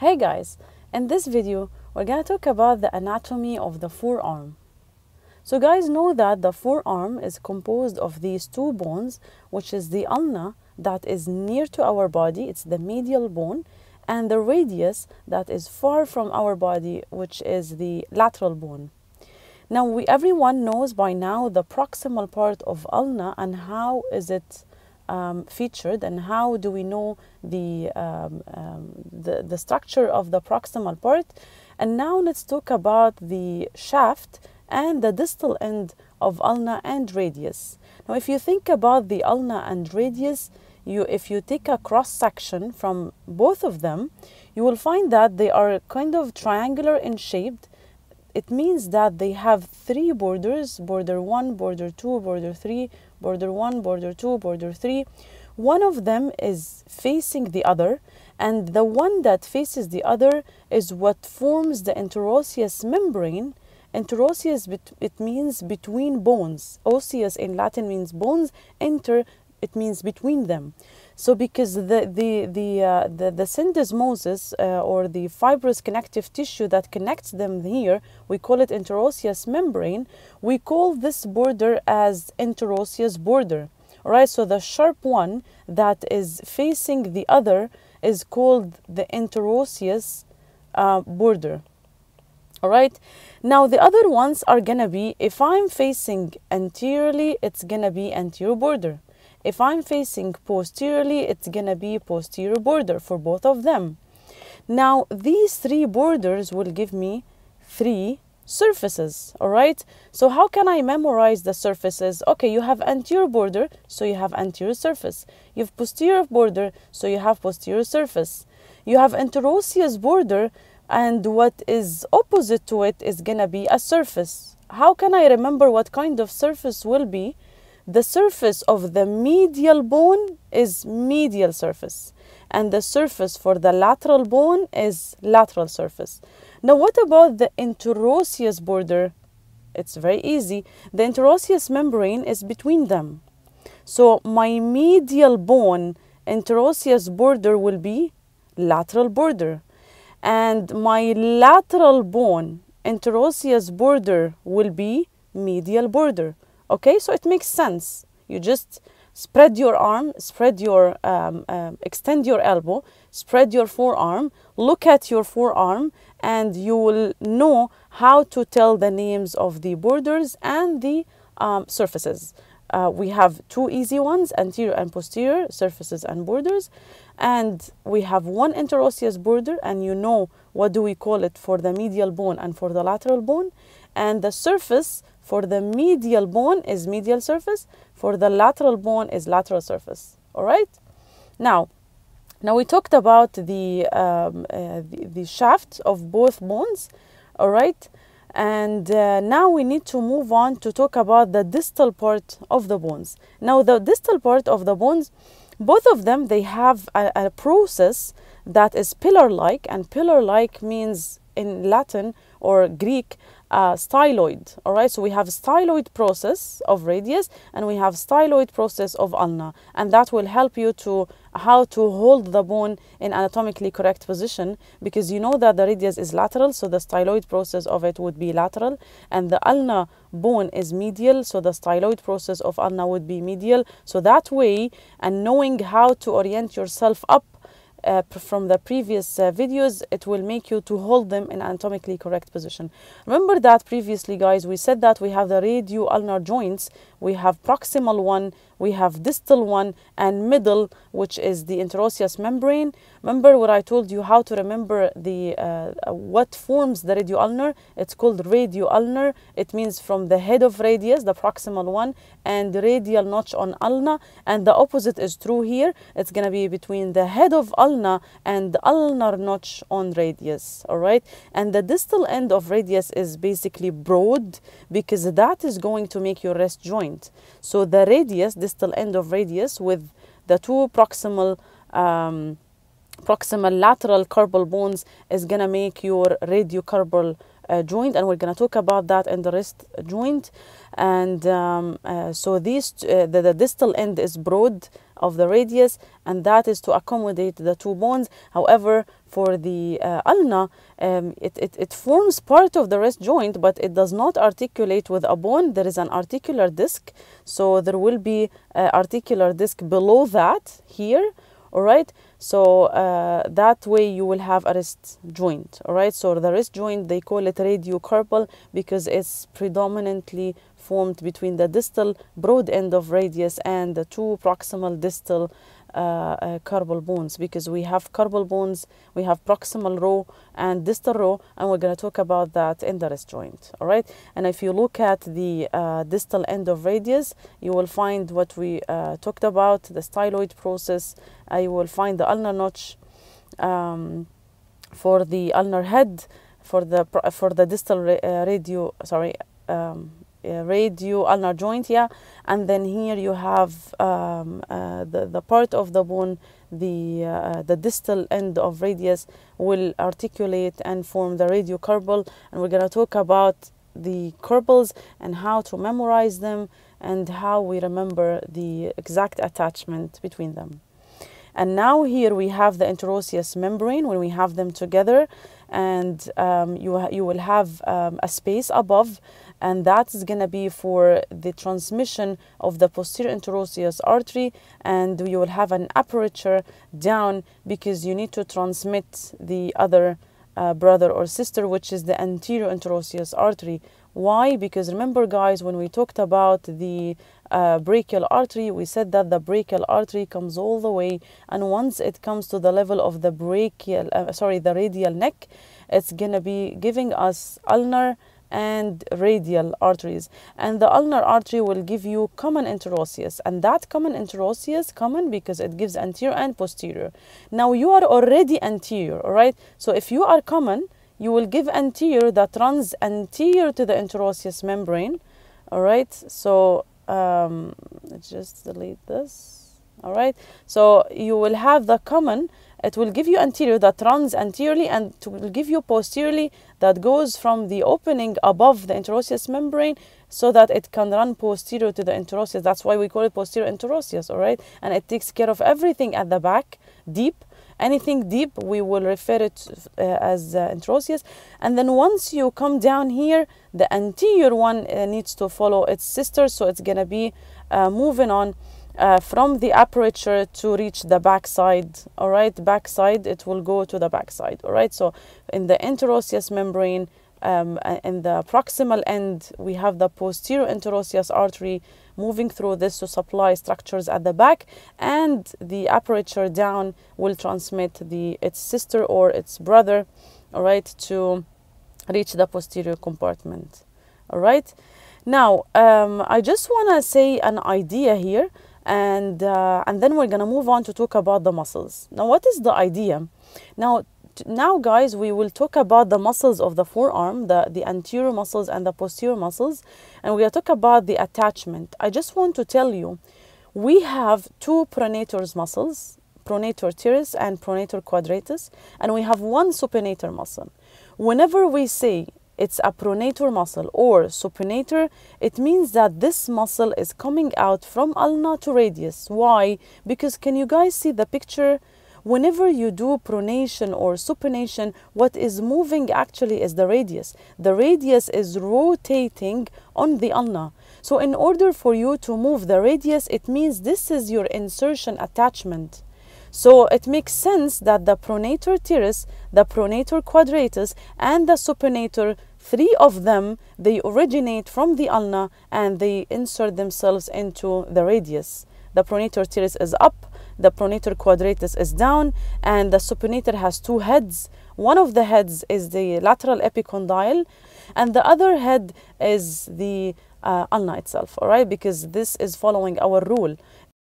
Hey guys, in this video we're to talk about the anatomy of the forearm. So guys know that the forearm is composed of these two bones which is the ulna that is near to our body, it's the medial bone, and the radius that is far from our body which is the lateral bone. Now we everyone knows by now the proximal part of ulna and how is it um, featured and how do we know the, um, um, the, the structure of the proximal part. And now let's talk about the shaft and the distal end of ulna and radius. Now if you think about the ulna and radius, you, if you take a cross section from both of them, you will find that they are kind of triangular in shape. It means that they have three borders, border 1, border 2, border 3, border 1, border 2, border 3. One of them is facing the other, and the one that faces the other is what forms the interosseous membrane. Interosseous, it means between bones. Osseous in Latin means bones, inter, it means between them. So because the the the uh, the, the syndesmosis uh, or the fibrous connective tissue that connects them here, we call it interosseous membrane. We call this border as interosseous border. Right. So the sharp one that is facing the other is called the interosseous uh, border. All right. Now the other ones are gonna be if I'm facing anteriorly, it's gonna be anterior border. If I'm facing posteriorly, it's gonna be posterior border for both of them. Now, these three borders will give me three surfaces, all right? So how can I memorize the surfaces? Okay, you have anterior border, so you have anterior surface. You have posterior border, so you have posterior surface. You have interosseous border, and what is opposite to it is gonna be a surface. How can I remember what kind of surface will be? The surface of the medial bone is medial surface and the surface for the lateral bone is lateral surface. Now what about the interosseous border? It's very easy. The interosseous membrane is between them. So my medial bone interosseous border will be lateral border and my lateral bone interosseous border will be medial border. Okay, so it makes sense. You just spread your arm, spread your, um, uh, extend your elbow, spread your forearm, look at your forearm, and you will know how to tell the names of the borders and the um, surfaces. Uh, we have two easy ones, anterior and posterior, surfaces and borders. And we have one interosseous border, and you know what do we call it for the medial bone and for the lateral bone. And the surface for the medial bone is medial surface. For the lateral bone is lateral surface. All right. Now, now we talked about the um, uh, the, the shaft of both bones. All right. And uh, now we need to move on to talk about the distal part of the bones. Now, the distal part of the bones, both of them, they have a, a process that is pillar-like, and pillar-like means in Latin or Greek uh, styloid. All right, so we have styloid process of radius and we have styloid process of ulna, and that will help you to how to hold the bone in anatomically correct position because you know that the radius is lateral, so the styloid process of it would be lateral, and the ulna bone is medial, so the styloid process of ulna would be medial. So that way, and knowing how to orient yourself up uh, from the previous uh, videos, it will make you to hold them in anatomically correct position. Remember that previously, guys, we said that we have the radio-ulnar joints. We have proximal one, we have distal one, and middle, which is the interosseous membrane. Remember what I told you how to remember the uh, what forms the radio-ulnar? It's called radio-ulnar. It means from the head of radius, the proximal one, and radial notch on ulna. And the opposite is true here. It's going to be between the head of ulna and the ulnar notch on radius. All right. And the distal end of radius is basically broad because that is going to make your wrist joint. So the radius, distal end of radius with the two proximal um, proximal lateral carpal bones is going to make your radiocarpal uh, joint and we're going to talk about that in the wrist joint and um, uh, so these uh, the, the, distal end is broad of the radius, and that is to accommodate the two bones. However, for the uh, ulna, um, it, it, it forms part of the wrist joint, but it does not articulate with a bone. There is an articular disc, so there will be an articular disc below that here all right? So uh, that way you will have a wrist joint all right? So the wrist joint they call it radiocarpal because it's predominantly formed between the distal broad end of radius and the two proximal distal carpal bones because we have carpal bones, we have proximal row and distal row, and we're going to talk about that in the wrist joint. All right, and if you look at the uh, distal end of radius, you will find what we uh, talked about the styloid process. Uh, you will find the ulnar notch um, for the ulnar head, for the for the distal ra uh, radio. Sorry. Um, uh, radio ulnar joint yeah. And then here you have um, uh, the, the part of the bone the uh, the distal end of radius will articulate and form the radiocarpal and we're going to talk about the carpals and how to memorize them and how we remember the exact attachment between them. And now here we have the interosseous membrane when we have them together. And um, you, you will have um, a space above and that's going to be for the transmission of the posterior interosseous artery and you will have an aperture down because you need to transmit the other uh, brother or sister which is the anterior interosseous artery. Why? Because remember guys when we talked about the uh, brachial artery we said that the brachial artery comes all the way and once it comes to the level of the brachial uh, sorry the radial neck it's going to be giving us ulnar and radial arteries. And the ulnar artery will give you common interosseous and that common interosseous common because it gives anterior and posterior. Now you are already anterior all right? So if you are common you will give anterior that runs anterior to the interosseous membrane all right? So um, just delete this all right? So you will have the common it will give you anterior that runs anteriorly and it will give you posteriorly that goes from the opening above the interosseous membrane so that it can run posterior to the interosseous. That's why we call it posterior interosseous, all right? And it takes care of everything at the back, deep. Anything deep, we will refer it uh, as uh, interosseous. And then once you come down here, the anterior one uh, needs to follow its sister, so it's going to be uh, moving on uh, from the aperture to reach the backside. All right backside it will go to the backside. All right so in the interosseous membrane um, in the proximal end we have the posterior interosseous artery moving through this to supply structures at the back and the aperture down will transmit the its sister or its brother all right to reach the posterior compartment. All right? Now um, i just want to say an idea here and uh, and then we're gonna move on to talk about the muscles. Now what is the idea? Now now guys we will talk about the muscles of the forearm the the anterior muscles and the posterior muscles and we're talk about the attachment. I just want to tell you we have two pronators muscles pronator teres and pronator quadratus and we have one supinator muscle. Whenever we say it's a pronator muscle or supinator, it means that this muscle is coming out from ulna to radius. Why? Because can you guys see the picture? Whenever you do pronation or supination, what is moving actually is the radius. The radius is rotating on the ulna. So in order for you to move the radius, it means this is your insertion attachment. So it makes sense that the pronator teres, the pronator quadratus, and the supinator three of them they originate from the ulna and they insert themselves into the radius. The pronator teres is up the pronator quadratus is down and the supinator has two heads. One of the heads is the lateral epicondyle and the other head is the uh, ulna itself all right? Because this is following our rule